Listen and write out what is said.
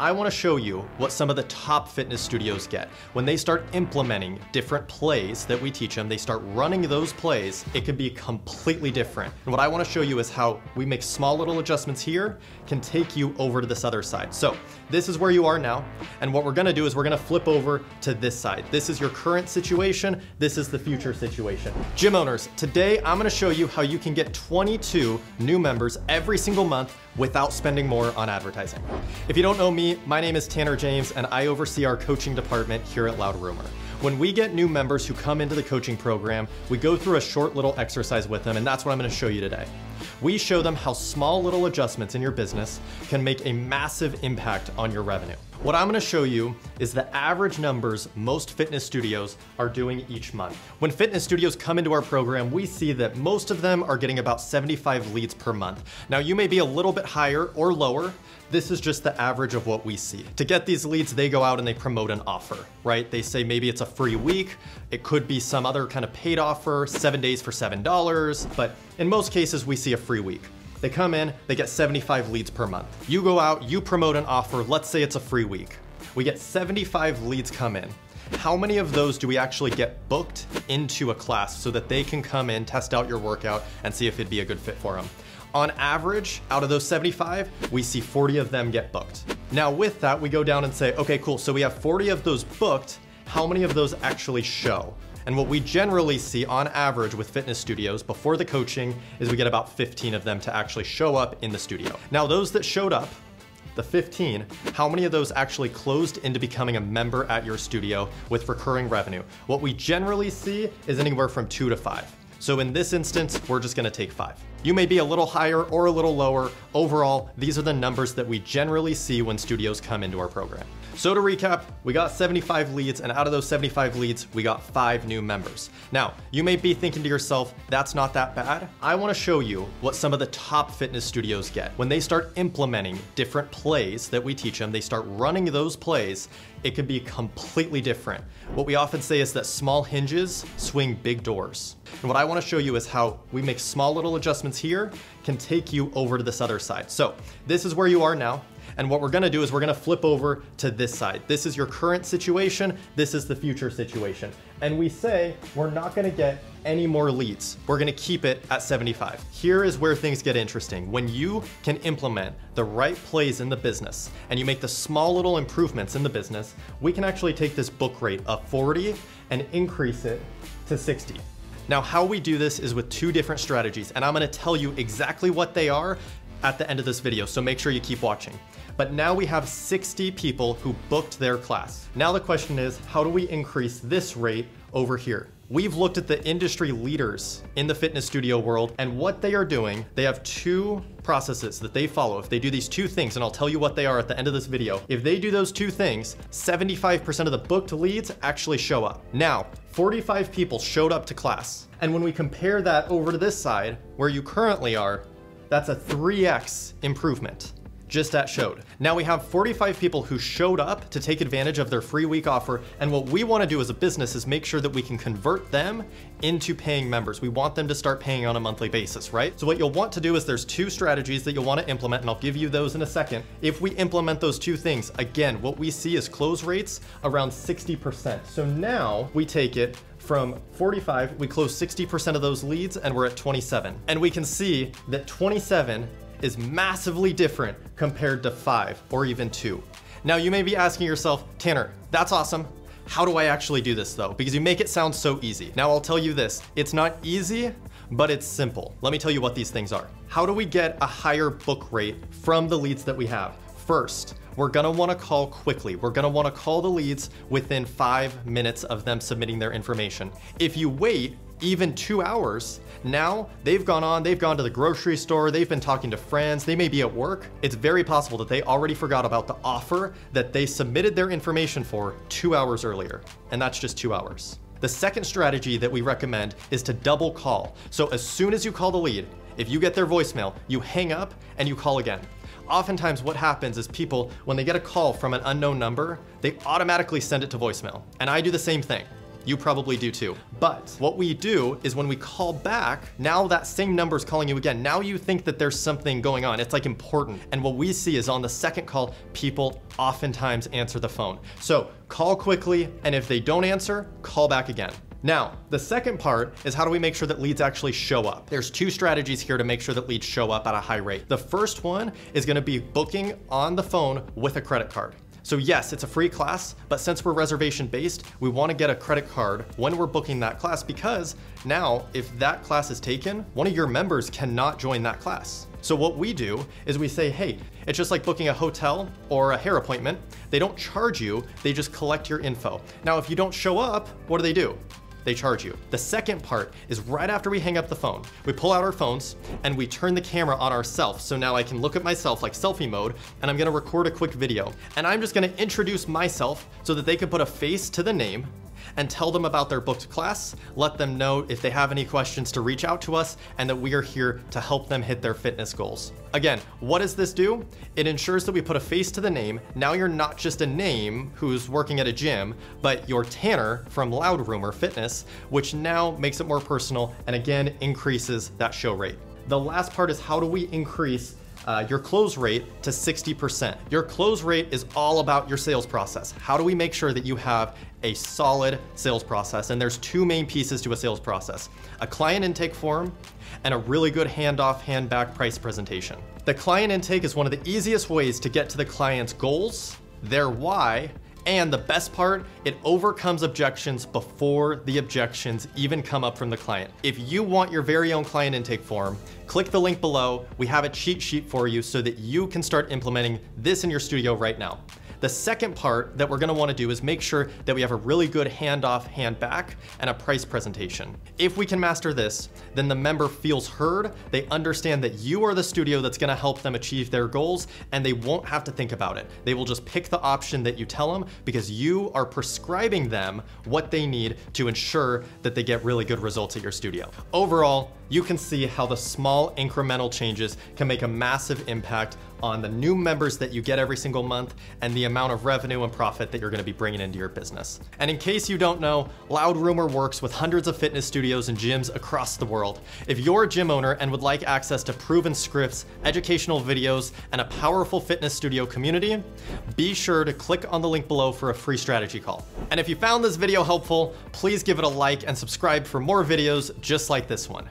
I wanna show you what some of the top fitness studios get. When they start implementing different plays that we teach them, they start running those plays, it can be completely different. And what I wanna show you is how we make small little adjustments here can take you over to this other side. So this is where you are now. And what we're gonna do is we're gonna flip over to this side. This is your current situation. This is the future situation. Gym owners, today I'm gonna show you how you can get 22 new members every single month without spending more on advertising. If you don't know me, my name is Tanner James and I oversee our coaching department here at Loud Rumor. When we get new members who come into the coaching program, we go through a short little exercise with them and that's what I'm gonna show you today. We show them how small little adjustments in your business can make a massive impact on your revenue. What I'm gonna show you is the average numbers most fitness studios are doing each month. When fitness studios come into our program, we see that most of them are getting about 75 leads per month. Now you may be a little bit higher or lower. This is just the average of what we see. To get these leads, they go out and they promote an offer, right? They say maybe it's a free week. It could be some other kind of paid offer, seven days for $7, but in most cases, we see a free week. They come in, they get 75 leads per month. You go out, you promote an offer, let's say it's a free week. We get 75 leads come in. How many of those do we actually get booked into a class so that they can come in, test out your workout, and see if it'd be a good fit for them? On average, out of those 75, we see 40 of them get booked. Now with that, we go down and say, okay, cool, so we have 40 of those booked, how many of those actually show? And what we generally see on average with fitness studios before the coaching is we get about 15 of them to actually show up in the studio. Now, those that showed up, the 15, how many of those actually closed into becoming a member at your studio with recurring revenue? What we generally see is anywhere from two to five. So in this instance, we're just gonna take five. You may be a little higher or a little lower. Overall, these are the numbers that we generally see when studios come into our program. So to recap, we got 75 leads and out of those 75 leads, we got five new members. Now, you may be thinking to yourself, that's not that bad. I wanna show you what some of the top fitness studios get. When they start implementing different plays that we teach them, they start running those plays, it can be completely different. What we often say is that small hinges swing big doors. And what I wanna show you is how we make small little adjustments here can take you over to this other side. So this is where you are now. And what we're gonna do is we're gonna flip over to this side. This is your current situation, this is the future situation. And we say we're not gonna get any more leads. We're gonna keep it at 75. Here is where things get interesting. When you can implement the right plays in the business and you make the small little improvements in the business, we can actually take this book rate of 40 and increase it to 60. Now, how we do this is with two different strategies, and I'm gonna tell you exactly what they are at the end of this video, so make sure you keep watching. But now we have 60 people who booked their class. Now the question is, how do we increase this rate over here? We've looked at the industry leaders in the fitness studio world and what they are doing. They have two processes that they follow. If they do these two things, and I'll tell you what they are at the end of this video, if they do those two things, 75% of the booked leads actually show up. Now, 45 people showed up to class. And when we compare that over to this side, where you currently are, that's a 3x improvement just at showed. Now we have 45 people who showed up to take advantage of their free week offer. And what we wanna do as a business is make sure that we can convert them into paying members. We want them to start paying on a monthly basis, right? So what you'll want to do is there's two strategies that you'll wanna implement and I'll give you those in a second. If we implement those two things, again, what we see is close rates around 60%. So now we take it from 45, we close 60% of those leads and we're at 27. And we can see that 27 is massively different compared to five or even two. Now you may be asking yourself, Tanner, that's awesome. How do I actually do this though? Because you make it sound so easy. Now I'll tell you this, it's not easy, but it's simple. Let me tell you what these things are. How do we get a higher book rate from the leads that we have? First, we're gonna wanna call quickly. We're gonna wanna call the leads within five minutes of them submitting their information. If you wait, even two hours. Now they've gone on, they've gone to the grocery store, they've been talking to friends, they may be at work. It's very possible that they already forgot about the offer that they submitted their information for two hours earlier. And that's just two hours. The second strategy that we recommend is to double call. So as soon as you call the lead, if you get their voicemail, you hang up and you call again. Oftentimes what happens is people, when they get a call from an unknown number, they automatically send it to voicemail. And I do the same thing. You probably do too. But what we do is when we call back, now that same number is calling you again. Now you think that there's something going on. It's like important. And what we see is on the second call, people oftentimes answer the phone. So call quickly, and if they don't answer, call back again. Now, the second part is how do we make sure that leads actually show up? There's two strategies here to make sure that leads show up at a high rate. The first one is gonna be booking on the phone with a credit card. So yes, it's a free class, but since we're reservation based, we wanna get a credit card when we're booking that class because now if that class is taken, one of your members cannot join that class. So what we do is we say, hey, it's just like booking a hotel or a hair appointment. They don't charge you, they just collect your info. Now, if you don't show up, what do they do? They charge you. The second part is right after we hang up the phone, we pull out our phones and we turn the camera on ourselves. So now I can look at myself like selfie mode and I'm gonna record a quick video. And I'm just gonna introduce myself so that they can put a face to the name and tell them about their booked class, let them know if they have any questions to reach out to us, and that we are here to help them hit their fitness goals. Again, what does this do? It ensures that we put a face to the name. Now you're not just a name who's working at a gym, but you're Tanner from Loud Rumor Fitness, which now makes it more personal and again increases that show rate. The last part is how do we increase uh, your close rate to 60%. Your close rate is all about your sales process. How do we make sure that you have a solid sales process? And there's two main pieces to a sales process, a client intake form and a really good handoff, hand back price presentation. The client intake is one of the easiest ways to get to the client's goals, their why, and the best part, it overcomes objections before the objections even come up from the client. If you want your very own client intake form, click the link below. We have a cheat sheet for you so that you can start implementing this in your studio right now. The second part that we're gonna wanna do is make sure that we have a really good handoff, hand back, and a price presentation. If we can master this, then the member feels heard, they understand that you are the studio that's gonna help them achieve their goals, and they won't have to think about it. They will just pick the option that you tell them because you are prescribing them what they need to ensure that they get really good results at your studio. Overall, you can see how the small incremental changes can make a massive impact on the new members that you get every single month and the amount of revenue and profit that you're gonna be bringing into your business. And in case you don't know, Loud Rumor works with hundreds of fitness studios and gyms across the world. If you're a gym owner and would like access to proven scripts, educational videos, and a powerful fitness studio community, be sure to click on the link below for a free strategy call. And if you found this video helpful, please give it a like and subscribe for more videos just like this one.